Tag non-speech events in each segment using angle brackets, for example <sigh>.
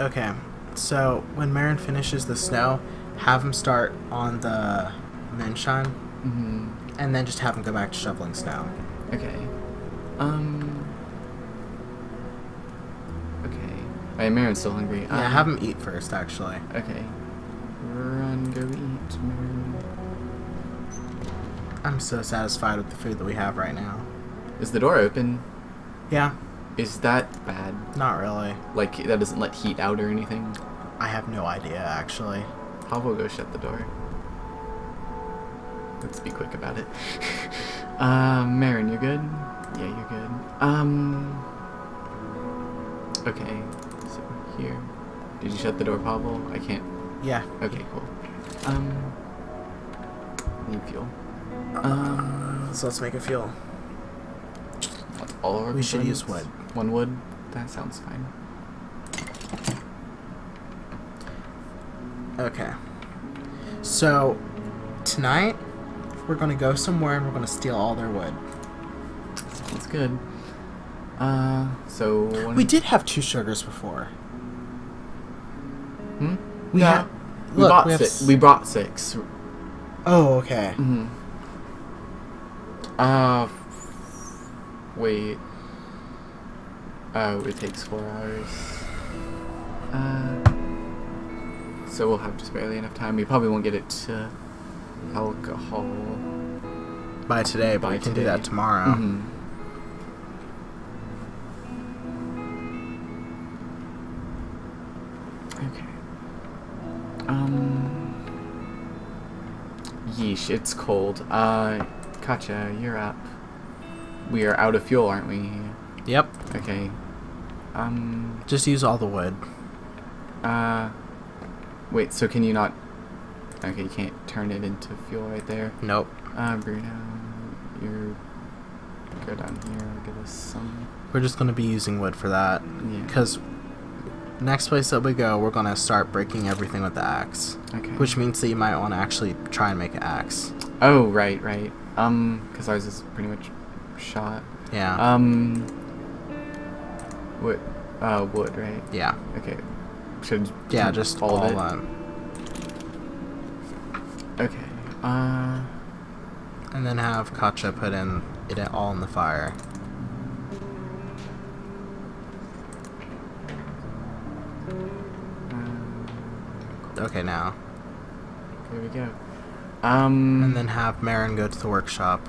Okay, so when Marin finishes the snow, have him start on the moonshine, Mm-hmm. and then just have him go back to shoveling snow. Okay. Um. Okay. I Marin's still hungry. Yeah, Um, have him eat first, actually. Okay. Run, go eat, Marin. I'm so satisfied with the food that we have right now. Is the door open? Yeah, Is that bad? not really. Like that doesn't let heat out or anything? I have no idea, actually. Pablo, go shut the door. Let's be quick about it. um, <laughs> Marin, you good? Yeah, you're good. Um. Okay. So here. Did you shut the door, Pavel? I can't. Yeah. Okay, cool. Um. Need fuel. Um. So let's make a fuel. That's all of our We should use components? One wood. That sounds fine. Okay. So, tonight, we're gonna go somewhere and we're gonna steal all their wood. Sounds good. Uh. So. We did have two sugars before. Hmm. We ha- we Look, bought we six. We brought six. Oh, okay. Mm-hmm. Uh, wait. Oh, it takes four hours. Uh, so we'll have just barely enough time. We probably won't get it to alcohol. By today, but By we can do that tomorrow. Mhm. Okay. Um. Yeesh, it's cold. Uh, Katja, you're up. We are out of fuel, aren't we? Yep. Okay. Um. Just use all the wood. Uh. Wait. So can you not? Okay, you can't turn it into fuel right there. Nope. Uh, Bruno, you're go down here. Get us some. We're just gonna be using wood for that. Yeah. Because next place that we go, we're gonna start breaking everything with the axe. Okay. Which means that you might want to actually try and make an axe. Oh, right, right. Um, because ours is pretty much shot. Yeah. Um. Wood. Uh, wood, right? yeah. Okay. Should. Yeah, just all all of it. that. Okay. Uh. And then have Katja put in it all in the fire. uh, Okay, now. There we go. Um. And then have Marin go to the workshop.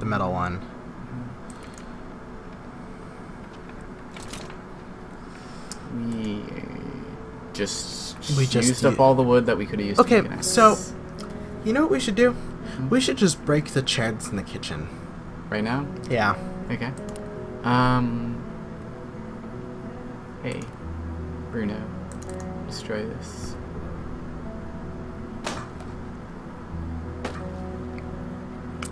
The metal one. We just We just used up all the wood that we could have used. Okay, make so you know what we should do? We should just break the chairs in the kitchen. right now. Yeah. Okay. Um. Hey, Bruno, destroy this.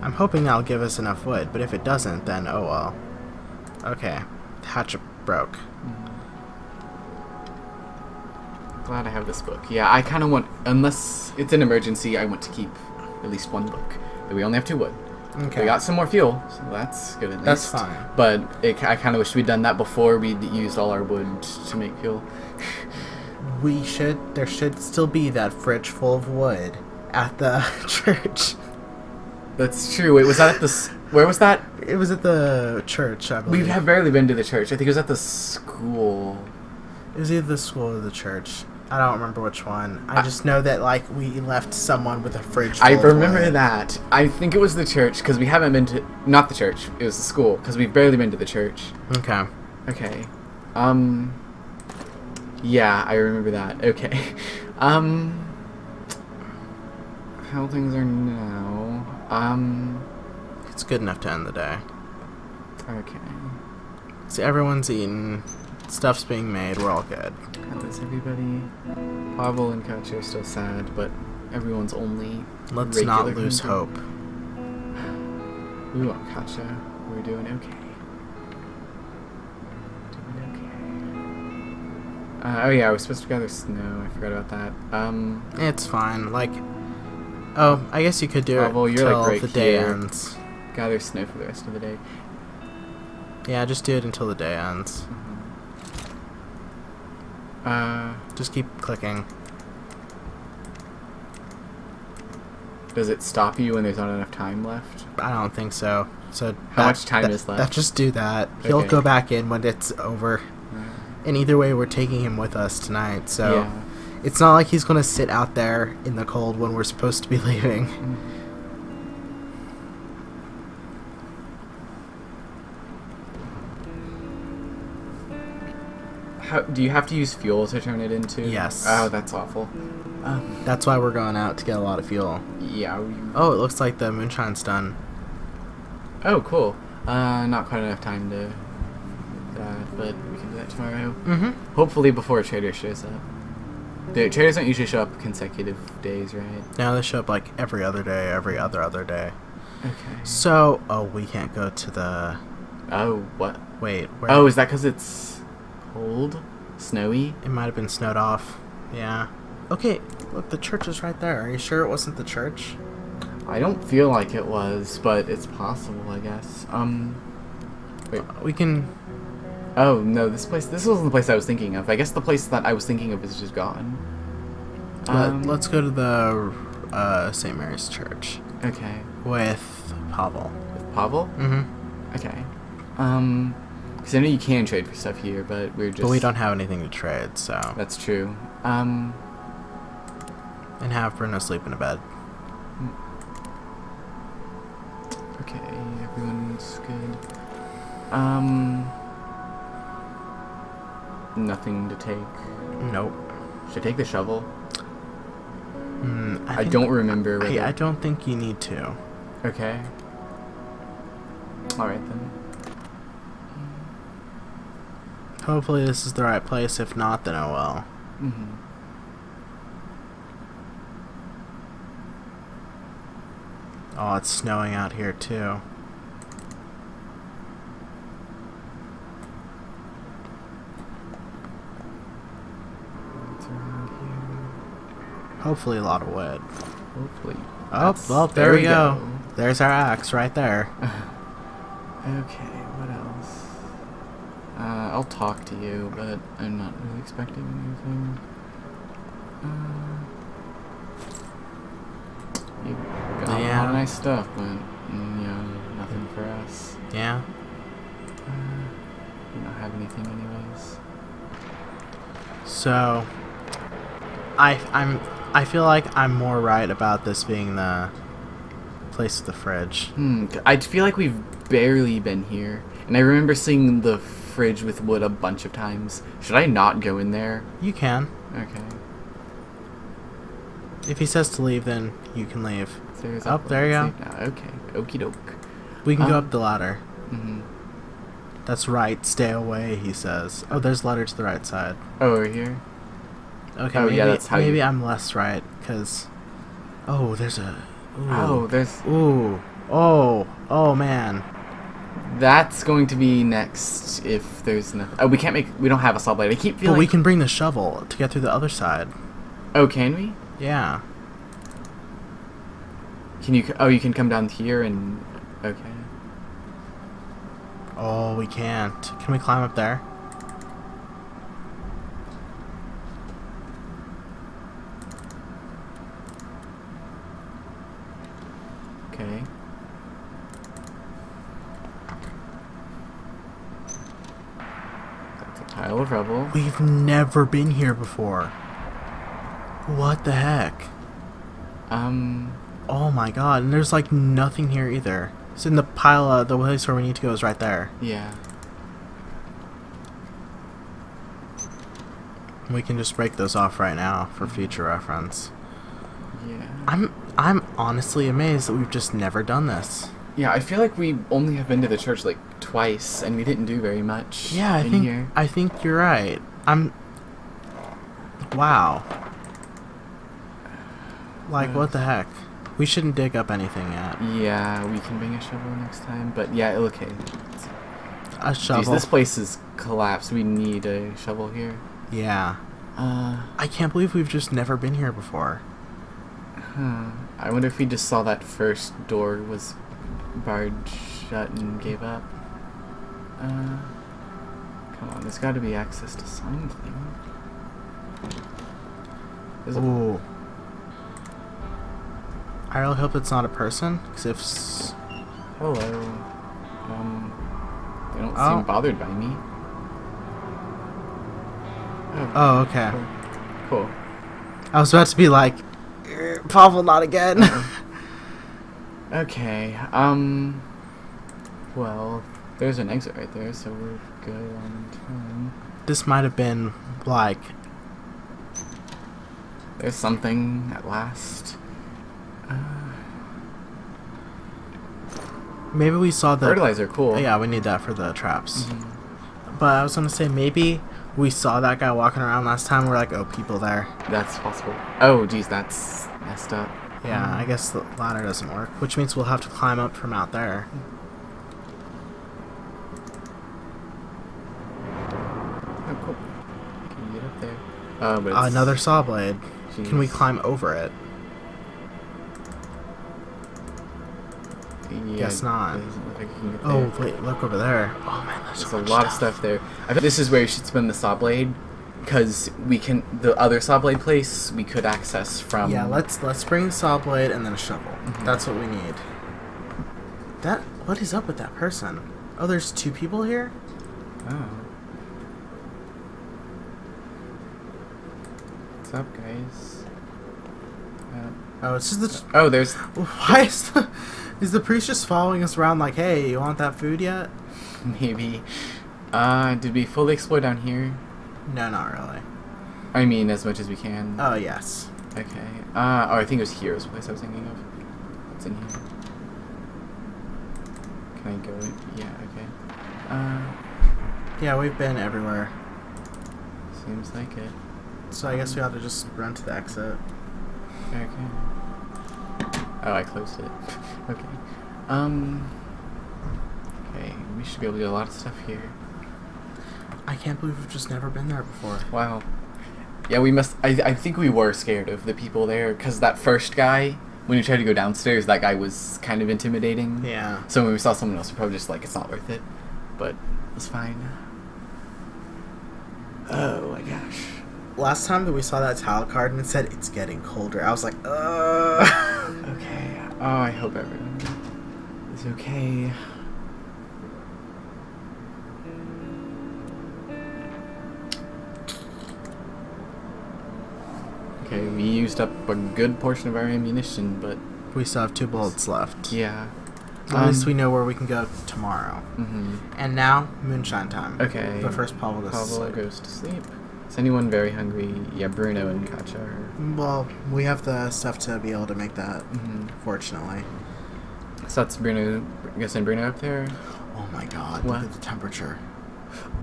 I'm hoping that'll give us enough wood, but if it doesn't, then oh well. Okay. Hatchet broke. Glad I have this book. Yeah, I kind of want, unless it's an emergency, I want to keep at least one book. But we only have two wood. Okay. We got some more fuel, so that's good at That's least. fine. But it, I kind of wish we'd done that before we'd used all our wood to make fuel. We should. There should still be that fridge full of wood at the <laughs> church. That's true. Wait, was that at the? s- Where was that? It was at the church, I believe. We have barely been to the church. I think it was at the school. It was either the school or the church. I don't remember which one. I, just know that like we left someone with a fridge. I remember that. I think it was the church because we haven't been to not the church. It was the school because we've barely been to the church. Okay. Okay. Um. Yeah, I remember that. Okay. <laughs> Um. How things are now. Um. It's good enough to end the day. Okay. See, everyone's eaten. Stuff's being made. We're all good. How is everybody? Pavel and Katya are still sad, but everyone's only. Let's not lose hope. Ooh, Katya, we're doing okay. Doing okay. Uh, oh yeah, I was supposed to gather snow. I forgot about that. Um, It's fine. Like, oh, I guess you could do Oh, it well, you're, like, right the day here. ends. gather snow for the rest of the day. Yeah, just do it until the day ends. Uh, Just keep clicking. does it stop you when there's not enough time left? I don't think so. So How that- much time that- is left? That just do that. He'll go back in when it's over. And either way, we're taking him with us tonight. So yeah. It's not like he's gonna sit out there in the cold when we're supposed to be <laughs> leaving. How, do you have to use fuel to turn it into? Yes. Oh, that's awful. Um, That's why we're going out to get a lot of fuel. yeah. We, Oh, it looks like the moonshine's done. oh, cool. Uh, not quite enough time to. Uh, but we can do that tomorrow. Mm-hmm. Hopefully before Trader shows up. The traders don't usually show up consecutive days, right? Now they show up like every other day, every other other day. Okay. So, oh, we can't go to the. Oh, what? Wait, where? Oh, is that because it's cold, snowy? it might have been snowed off. Yeah. Okay, look, the church is right there. Are you sure it wasn't the church? I don't feel like it was, but it's possible, I guess. Um. Wait. We can. Oh no, this place. This wasn't the place I was thinking of. I guess the place that I was thinking of is just gone. Um, let, us go to the uh, St. Mary's Church Okay. with Pavel. With Pavel. Mm-hmm. Okay. Um. Because I know you can trade for stuff here, but we're just. But we don't have anything to trade, so. That's true. Um. And have Bruno sleep in a bed. Okay, everyone's good. Um. Nothing to take. Nope. Should I take the shovel? Mm, I, think- don't remember. Whether... I, I don't think you need to. Okay. All right then. Hopefully this is the right place. If not, then oh well. Mm-hmm. Oh, it's snowing out here too. What's around here? Hopefully a lot of wood. Hopefully. Oh, well, there, we go. There's our axe right there. <laughs> Okay, what else? Uh, I'll talk to you, but I'm not really expecting anything. Uh, you got a lot of nice stuff, but mm, yeah, nothing for us. Yeah. Uh, we don't have anything anyways. So, I I'm I feel like I'm more right about this being the place with the fridge. Hmm, I feel like we've barely been here, and I remember seeing the fridge with wood a bunch of times. Should I not go in there? You can. Okay. If he says to leave, then you can leave. There's Oh, there you go. Now. Okay. Okie doke. We can go Um, up the ladder. hmm That's right. Stay away, he says. Oh, there's ladder to the right side. Oh, over here. Okay, Oh, maybe, yeah, that's how maybe you- I'm less right, because... Oh, there's a... Ooh. Oh, there's. Ooh. Oh. Oh, man. That's going to be next if there's nothing. Oh, we can't make. We don't have a saw blade. I keep But feeling. we can bring the shovel to get through the other side. Oh, can we? Yeah. Can you? c- Oh, you can come down here and. Okay. Oh, we can't. Can we climb up there? Okay. That's a pile of rubble. We've never been here before. What the heck? Um. Oh my god, and there's like nothing here either. It's in the pile of the place where we need to go is right there. Yeah. We can just break those off right now for future reference. Yeah. I'm I'm honestly amazed that we've just never done this. Yeah, I feel like we only have been to the church like twice, and we didn't do very much. Yeah, I in think here. I think you're right. I'm Wow. Like what the heck? We shouldn't dig up anything yet. Yeah, we can bring a shovel next time, but yeah, okay. A Jeez, shovel. this place is collapsed. We need a shovel here. Yeah. Uh, I can't believe we've just never been here before. huh. I wonder if we just saw that first door was barred shut and gave up. Uh, come on, there's got to be access to something. It? Ooh. I really hope it's not a person, because if... Hello. Um, they don't Oh. seem bothered by me. Oh, Oh, okay. cool. I was about to be like, "Eh, Pavel, not again. Okay, um, well, there's an exit right there, so we're good on time. this might have been, like, There's something at last. Uh, maybe we saw the... fertilizer, cool. Yeah, we need that for the traps. Mhm. But I was gonna say, maybe we saw that guy walking around last time, we're like, oh, people there. That's possible. Oh, geez, that's messed up. Yeah, Um, I guess the ladder doesn't work, which means we'll have to climb up from out there. Oh, cool. Can you get up there? But Uh, another saw blade. Can we climb over it? Yeah, Guess not. it doesn't look like you can get Oh, wait, look over there. Oh, man, there's, There's so a lot of stuff there. I think this is where you should spin the saw blade, because we can the other saw blade place we could access from. yeah, let's let's bring the saw blade and then a shovel. Mhm. That's what we need. That what is up with that person? Oh, there's two people here. Oh. What's up, guys? Uh, Oh, it's just the. oh, there's <laughs> Why is the is the priest just following us around like, hey, you want that food yet? <laughs> maybe. Uh, did we fully explore down here? No, not really. I mean, as much as we can. Oh yes. Okay. Uh, oh, I think it was here was the place I was thinking of. What's in here? Can I go? Yeah, okay. Uh, Yeah, we've been everywhere. seems like it. So I guess we ought to just run to the exit. Okay. Oh, I closed it. <laughs> okay. Um. Okay, we should be able to do a lot of stuff here. I can't believe we've just never been there before. Wow. Yeah, we must. I, I think we were scared of the people there because that first guy, when we tried to go downstairs, that guy was kind of intimidating. Yeah. So when we saw someone else, we probably just like it's not worth it. But it's fine. Oh my gosh. Last time that we saw that tile card and it said it's getting colder, I was like, uh. <laughs> Oh, I hope everyone is okay. Okay, we used up a good portion of our ammunition, but we still have two bullets left. yeah. At least we know where we can go tomorrow. hmm And now, moonshine time. Okay. But first, Pavel goes to Pablo sleep. goes to sleep. Is anyone very hungry? Yeah, Bruno and Katja are. Well, we have the stuff to be able to make that, hmm fortunately. So that's Bruno. I guess Bruno up there. Oh my god, What? look at the temperature.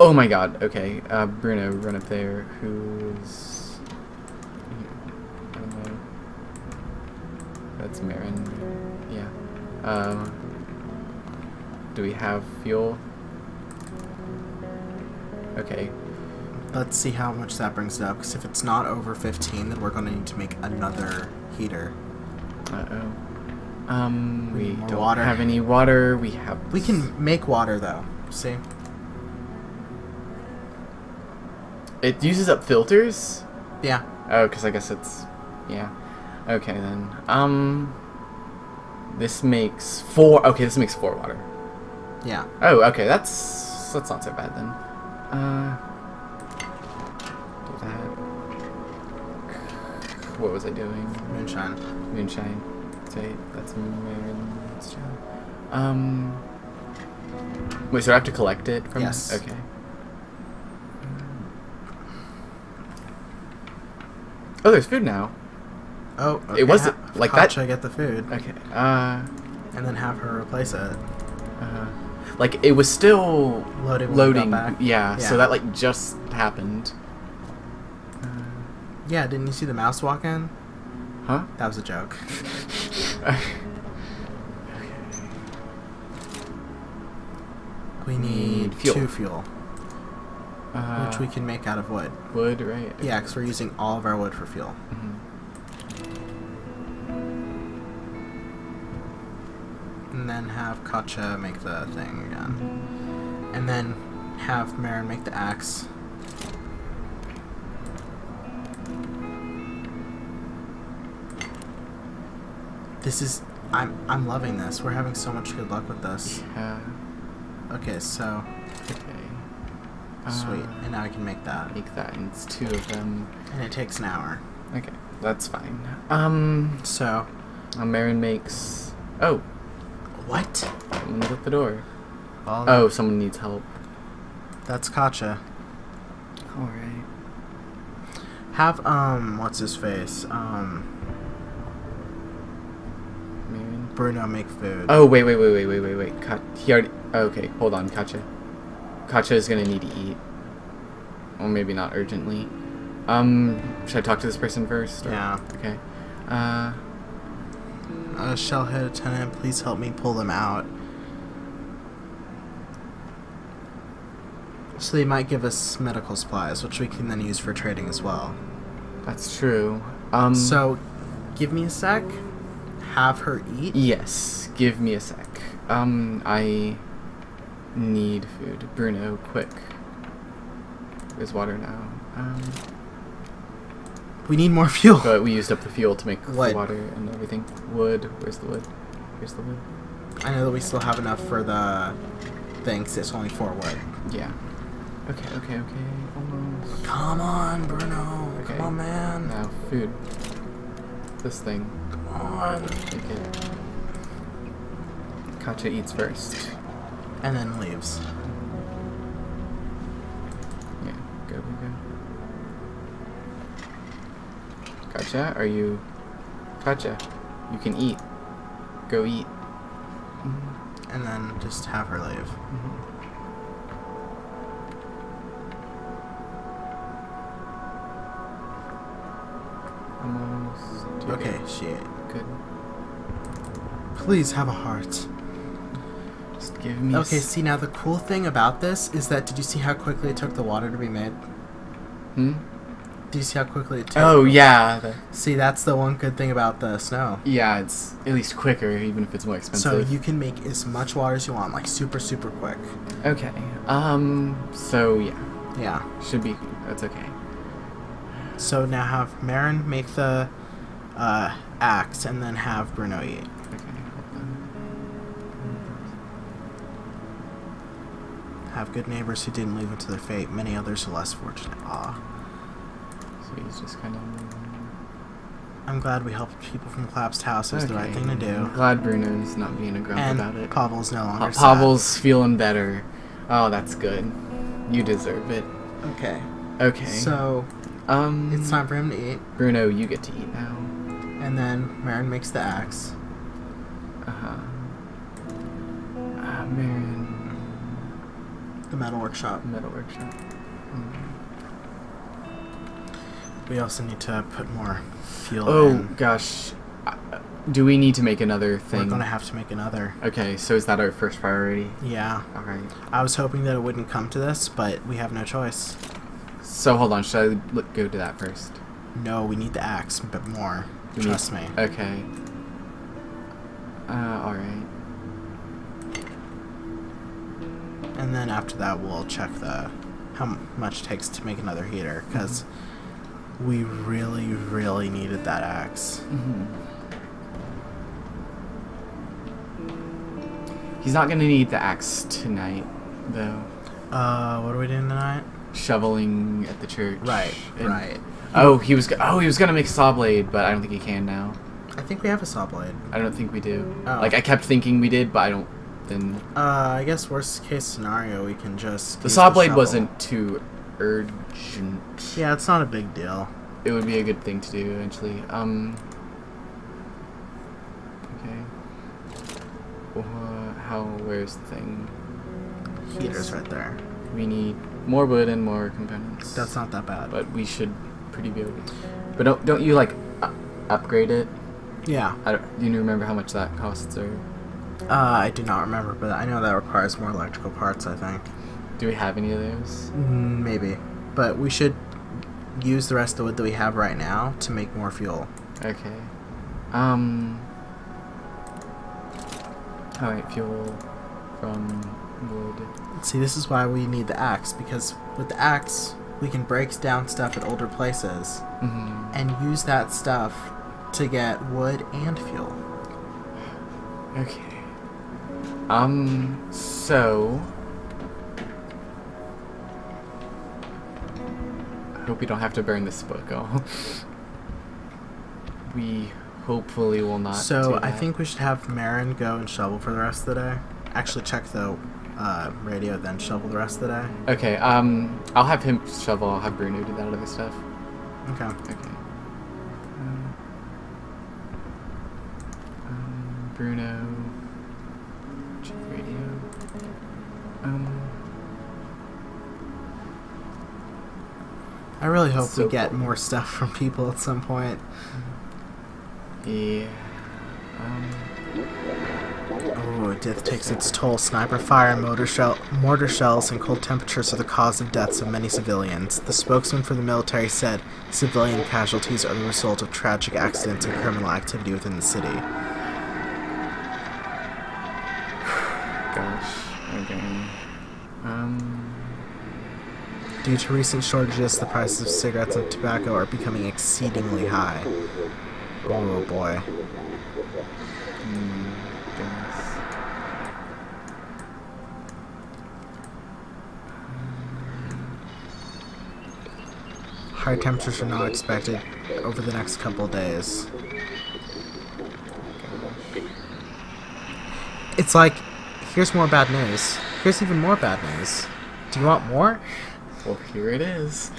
Oh my god, okay. Uh, Bruno, run up there. Who's. I don't know. That's Marin. Yeah. Um. Do we have fuel? Okay. Let's see how much that brings it up, because if it's not over 15, then we're going to need to make another heater. Uh oh. Um, We we don't water. have any water. We have. We can make water, though. See? It uses up filters? Yeah. Oh, because I guess it's. Yeah. Okay then. Um. This makes four. Okay, this makes four water. Yeah. Oh, okay, that's that's not so bad then. Uh, What was I doing? Moonshine. Moonshine. Say that's Marin's job. Um. Wait, so I have to collect it from? Yes. Okay. Oh, there's food now. Oh, It wasn't- ha- like that- I get the food, Okay. Uh. and then have her replace it. uh like it was still Loading. when we got loading. Yeah, Yeah. So that like just happened. Uh, Yeah, didn't you see the mouse walk in? huh? That was a joke. <laughs> We need, Need fuel. two fuel, Uh, which we can make out of wood. wood, right? Yeah, because we're using all of our wood for fuel. Mhm. And then have Katja make the thing again. And then have Marin make the axe. This is I'm I'm loving this. We're having so much good luck with this. Yeah. Okay, so Okay. sweet. Uh, And now I can make that. make that, and it's two of them. And it takes an hour. Okay, that's fine. Um, So uh, Marin makes. Oh, what? someone's at the door. Well, Oh, someone needs help. that's Katcha. All right. Have um what's his face? Um Marin. Bruno make food. Oh wait, wait, wait, wait, wait, wait, wait. Ka- he already. Okay, hold on, Kacha. Kacha is gonna need to eat. Or maybe not urgently. Um, should I talk to this person first? or- Yeah. Okay. Uh, Uh, Shellhead Attendant, please help me pull them out. So they might give us medical supplies, which we can then use for trading as well. that's true. Um. So, give me a sec. Have her eat. Yes. Give me a sec. Um, I need food. Bruno, quick. There's water now. Um, We need more <laughs> fuel. but we used up the fuel to make the Wood. water and everything. Wood. Where's the wood? Where's the wood? I know that we still have enough for the things. it's only four wood. Yeah. Okay, okay, okay. Almost. Come on, Bruno. Okay. Come on, man. Now, food. This thing. Come on. Take it. Eats first. And then leaves. Yeah, go, go, go. Katja, are you... Katja, you can eat. Go eat. Mhm, And then just have her leave. mhm. Almost. Please have a heart. Just give me. Okay, see now the cool thing about this is that did you see how quickly it took the water to be made? Hmm? Do you see how quickly it took? Oh yeah. The, See, that's the one good thing about the snow. yeah, it's at least quicker, even if it's more expensive. So you can make as much water as you want, like super, super quick. Okay. Um. So yeah, Yeah. should be. That's okay. So now have Marin make the uh, axe and then have Bruno eat. Have good neighbors who didn't leave into their fate. Many others are less fortunate. Ah, So he's just kind of. I'm glad we helped people from collapsed houses. It was the right thing to I'm do. glad Bruno's not being a grump And about it. Pavel's no longer Pa- sad. Pavel's feeling better. Oh, that's good. You deserve it. Okay. Okay. So um, it's time for him to eat, Bruno, you get to eat now. and then Marin makes the axe. Uh huh. Ah, Marin. The metal workshop. Metal workshop. Mm. We also need to put more fuel Oh in. gosh. Uh, Do we need to make another thing? We're gonna have to make another. Okay, so is that our first priority? Yeah. All right. I was hoping that it wouldn't come to this, but we have no choice. So hold on, should I look, go to that first? No, we need the axe, but more. We need- Trust me. Okay. Uh, all right. And then after that, we'll check the how much it takes to make another heater, because we really, really needed that axe. Mm-hmm. He's not gonna need the axe tonight, though. Uh, what are we doing tonight? Shoveling at the church. Right, and- right. Oh, he was. Oh, he was gonna make a saw blade, but I don't think he can now. I think we have a saw blade. I don't think we do. Oh. Like I kept thinking we did, but I don't. Then Uh, I guess worst case scenario, we can just. the saw blade shovel. wasn't too urgent. Yeah, it's not a big deal. It would be a good thing to do eventually. Um. Okay. Uh, how? Where's the thing? Heater's right there. We need more wood and more components. That's not that bad. But we should pretty be able. to- But don't don't you like upgrade it? yeah. I don't, do you remember how much that costs, or Uh, I do not remember, but I know that requires more electrical parts. I think. do we have any of those? Mm, Maybe, but we should use the rest of the wood that we have right now to make more fuel. Okay. Um. All right, fuel from wood. See, this is why we need the axe because with the axe we can break down stuff at older places Mm-hmm. and use that stuff to get wood and fuel. Okay. Um, so. I hope we don't have to burn this book. Oh. <laughs> we hopefully will not. So I think we should have Marin go and shovel for the rest of the day. Actually, check the uh, radio, then shovel the rest of the day. Okay, um, I'll have him shovel, I'll have Bruno do that other stuff. Okay. Okay. Um, um, Bruno. Check radio. Um, I really hope So we get cool. more stuff from people at some point. yeah. Um, Oh, death takes its toll. Sniper fire, mortar, shell, mortar shells, and cold temperatures are the cause of deaths of many civilians. The spokesman for the military said civilian casualties are the result of tragic accidents and criminal activity within the city. gosh. Okay. Um, Due to recent shortages, the prices of cigarettes and tobacco are becoming exceedingly high. Oh boy. mm. High temperatures are not expected over the next couple days. It's like, here's more bad news. Here's even more bad news. Do you want more? Well, here it is.